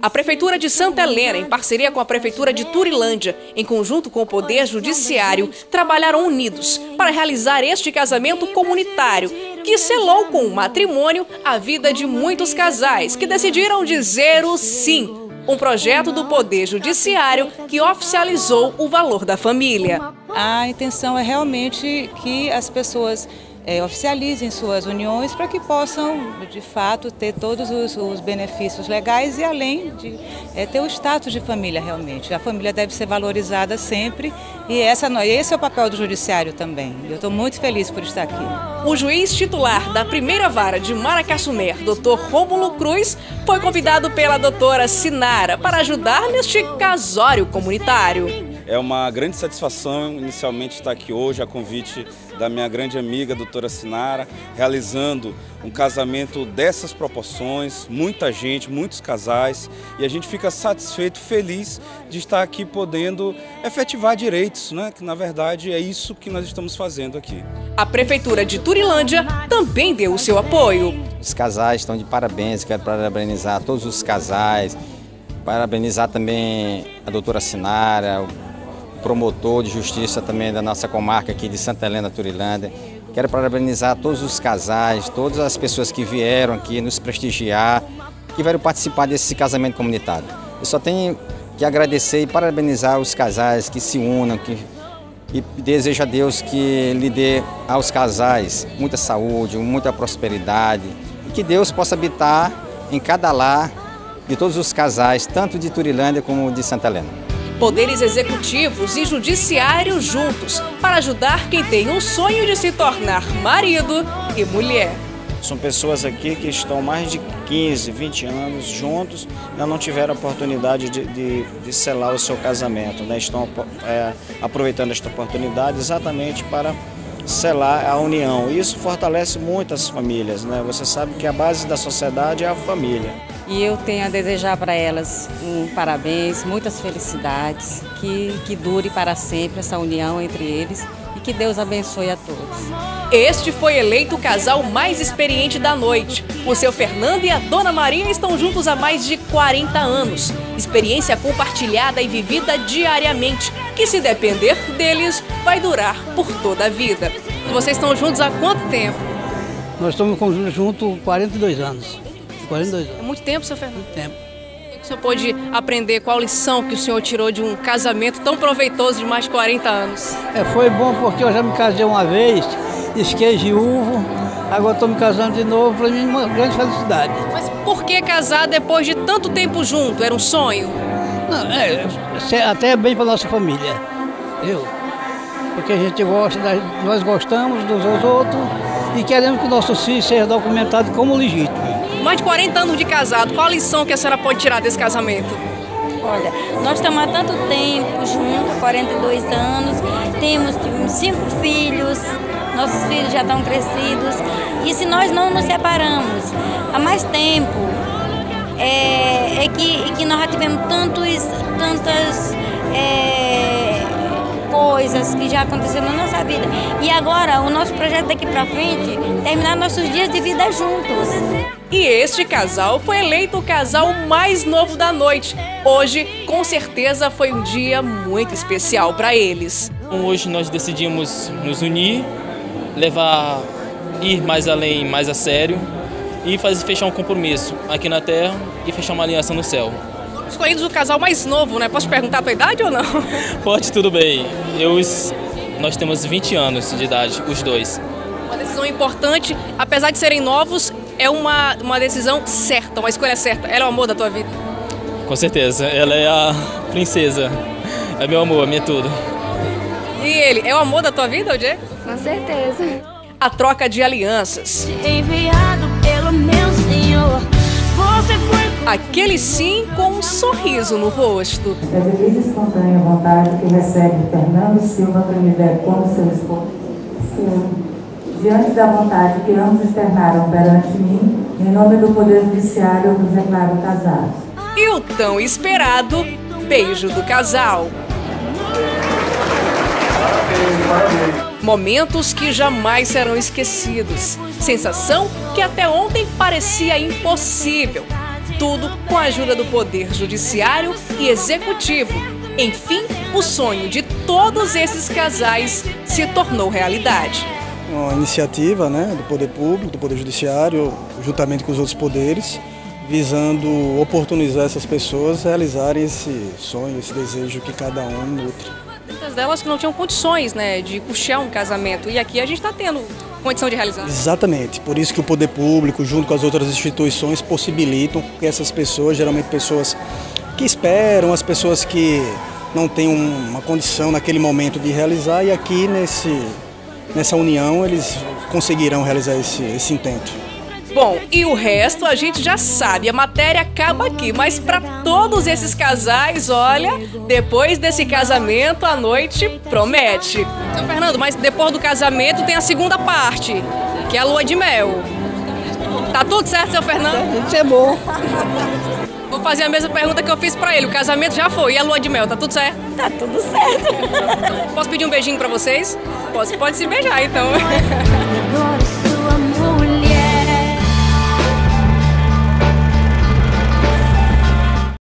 A Prefeitura de Santa Helena, em parceria com a Prefeitura de Turilândia, em conjunto com o Poder Judiciário, trabalharam unidos para realizar este casamento comunitário, que selou com o matrimônio a vida de muitos casais que decidiram dizer o sim. Um projeto do Poder Judiciário que oficializou o valor da família. A intenção é realmente que as pessoas é, oficializem suas uniões para que possam, de fato, ter todos os, os benefícios legais e, além de é, ter o status de família realmente. A família deve ser valorizada sempre e essa, esse é o papel do Judiciário também. Eu estou muito feliz por estar aqui. O juiz titular da primeira vara de Maracassumé, doutor Rômulo Cruz, foi convidado pela doutora Sinara para ajudar neste casório comunitário. É uma grande satisfação inicialmente estar aqui hoje a convite da minha grande amiga, doutora Sinara, realizando um casamento dessas proporções, muita gente, muitos casais, e a gente fica satisfeito, feliz de estar aqui podendo efetivar direitos, né? que na verdade é isso que nós estamos fazendo aqui. A Prefeitura de Turilândia também deu o seu apoio. Os casais estão de parabéns, quero parabenizar todos os casais, parabenizar também a doutora Sinara, promotor de justiça também da nossa comarca aqui de Santa Helena, Turilândia. Quero parabenizar todos os casais, todas as pessoas que vieram aqui nos prestigiar, que vieram participar desse casamento comunitário. Eu só tenho que agradecer e parabenizar os casais que se unam, que e desejo a Deus que lhe dê aos casais muita saúde, muita prosperidade e que Deus possa habitar em cada lar de todos os casais, tanto de Turilândia como de Santa Helena poderes executivos e judiciário juntos para ajudar quem tem um sonho de se tornar marido e mulher. São pessoas aqui que estão mais de 15, 20 anos juntos, ainda não tiveram a oportunidade de, de, de selar o seu casamento, né? estão é, aproveitando esta oportunidade exatamente para selar a união. Isso fortalece muitas famílias, né? Você sabe que a base da sociedade é a família. E eu tenho a desejar para elas um parabéns, muitas felicidades, que, que dure para sempre essa união entre eles e que Deus abençoe a todos. Este foi eleito o casal mais experiente da noite. O seu Fernando e a Dona Maria estão juntos há mais de 40 anos. Experiência compartilhada e vivida diariamente, que se depender deles, vai durar por toda a vida. Vocês estão juntos há quanto tempo? Nós estamos juntos 42 anos. 42 anos. É muito tempo, seu Fernando? Muito tempo. O que o senhor pôde aprender? Qual lição que o senhor tirou de um casamento tão proveitoso de mais de 40 anos? É, foi bom porque eu já me casei uma vez, esquei viúvo, agora estou me casando de novo, para mim é uma grande felicidade. Mas por que casar depois de tanto tempo junto? Era um sonho? Não, é, até é bem para nossa família, eu. Porque a gente gosta, nós gostamos dos outros e queremos que nossos filhos sejam documentados como legítimos. Mais de 40 anos de casado, qual a lição que a senhora pode tirar desse casamento? Olha, nós estamos há tanto tempo juntos, 42 anos, temos cinco filhos, nossos filhos já estão crescidos. E se nós não nos separamos há mais tempo, é, é que, é que nós já tivemos tantos, tantas. É, coisas que já aconteceram na nossa vida. E agora, o nosso projeto daqui para frente, terminar nossos dias de vida juntos. E este casal foi eleito o casal mais novo da noite. Hoje, com certeza, foi um dia muito especial para eles. Hoje nós decidimos nos unir, levar, ir mais além, mais a sério e fazer fechar um compromisso aqui na Terra e fechar uma aliança no céu escolhidos o casal mais novo, né? Posso perguntar a tua idade ou não? Pode, tudo bem. Eu, nós temos 20 anos de idade, os dois. Uma decisão importante, apesar de serem novos, é uma, uma decisão certa, uma escolha certa. Ela é o amor da tua vida? Com certeza, ela é a princesa. É meu amor, é minha tudo. E ele, é o amor da tua vida, Odê? Com certeza. A troca de alianças. Enviado Aquele sim com um sorriso no rosto. É de livre espontânea vontade que recebe Fernando Silva Trinidad como seu esposo. Sim. Diante da vontade que ambos externaram perante mim, em nome do Poder Judiciário, eu vos declaro casados. E o tão esperado beijo do casal. Momentos que jamais serão esquecidos. Sensação que até ontem parecia impossível tudo com a ajuda do Poder Judiciário e Executivo. Enfim, o sonho de todos esses casais se tornou realidade. Uma iniciativa né, do Poder Público, do Poder Judiciário, juntamente com os outros poderes, visando oportunizar essas pessoas a realizarem esse sonho, esse desejo que cada um nutre. Muitas delas que não tinham condições né, de custear um casamento e aqui a gente está tendo condição de realizar. Exatamente, por isso que o poder público, junto com as outras instituições, possibilitam que essas pessoas, geralmente pessoas que esperam, as pessoas que não têm uma condição naquele momento de realizar, e aqui nesse, nessa união eles conseguirão realizar esse, esse intento. Bom, e o resto a gente já sabe, a matéria acaba aqui, mas para todos esses casais, olha, depois desse casamento a noite promete. Seu Fernando, mas depois do casamento tem a segunda parte, que é a lua de mel. Tá tudo certo, seu Fernando? Isso é bom. Vou fazer a mesma pergunta que eu fiz para ele. O casamento já foi, e a lua de mel, tá tudo certo? Tá tudo certo. Posso pedir um beijinho para vocês? Posso, pode se beijar então. Agora